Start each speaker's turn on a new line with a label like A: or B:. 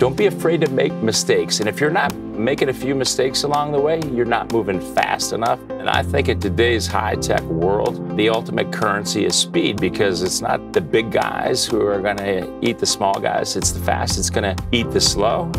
A: Don't be afraid to make mistakes. And if you're not making a few mistakes along the way, you're not moving fast enough. And I think in today's high tech world, the ultimate currency is speed because it's not the big guys who are going to eat the small guys, it's the fast, that's going to eat the slow.